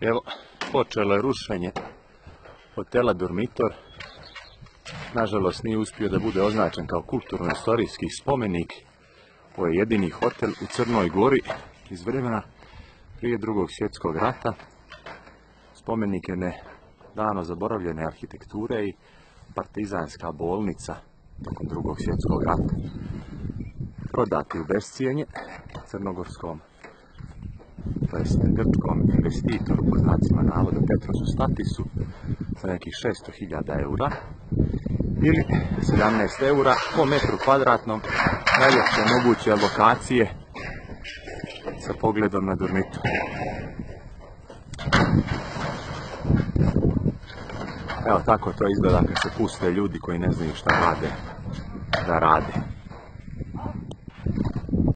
Evo, počelo je rušenje hotela Dormitor. Nažalost nije uspio da bude označen kao kulturno-istorijski spomenik. Ovo je jedini hotel u Crnoj Gori iz vremena prije drugog svjetskog rata. Spomenik je ne dano zaboravljene arhitekture i partizanska bolnica tokom drugog svjetskog rata. Prodati u bescijenje crnogorskom to jest grčkom investitoru pod znacima navoda Petrosu Statisu za nekih 600.000 eura ili 17 eura po metru kvadratnom najljepše moguće lokacije sa pogledom na Durmitu. Evo tako to izgleda kad se puste ljudi koji ne znaju šta rade da rade.